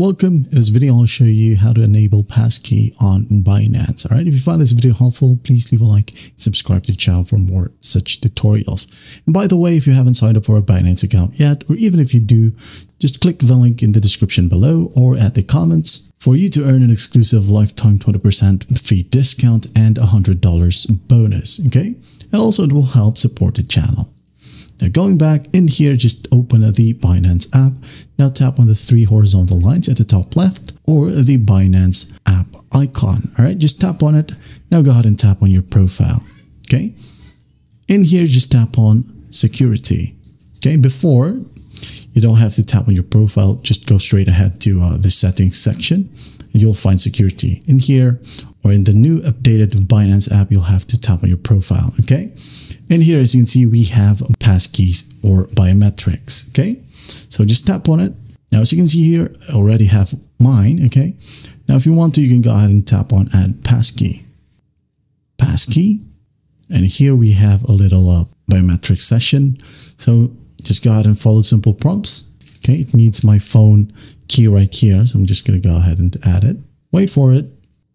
Welcome. In this video, I'll show you how to enable passkey on Binance. All right. If you find this video helpful, please leave a like and subscribe to the channel for more such tutorials. And by the way, if you haven't signed up for a Binance account yet, or even if you do, just click the link in the description below or at the comments for you to earn an exclusive lifetime 20% fee discount and $100 bonus. Okay. And also it will help support the channel. Going back in here, just open the Binance app. Now tap on the three horizontal lines at the top left or the Binance app icon. All right, just tap on it. Now go ahead and tap on your profile. Okay. In here, just tap on security. Okay, before you don't have to tap on your profile, just go straight ahead to uh, the settings section and you'll find security. In here or in the new updated Binance app, you'll have to tap on your profile. Okay. And here, as you can see, we have passkeys or biometrics. Okay. So just tap on it. Now, as you can see here, I already have mine. Okay. Now, if you want to, you can go ahead and tap on add passkey. Passkey. And here we have a little uh, biometric session. So just go ahead and follow simple prompts. Okay. It needs my phone key right here. So I'm just going to go ahead and add it. Wait for it.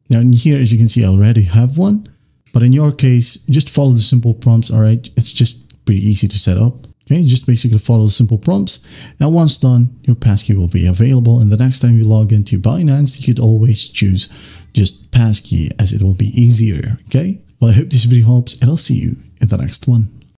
Now in here, as you can see, I already have one. But in your case, just follow the simple prompts, all right? It's just pretty easy to set up. Okay, just basically follow the simple prompts. And once done, your passkey will be available. And the next time you log into Binance, you could always choose just passkey as it will be easier. Okay, well, I hope this video helps and I'll see you in the next one.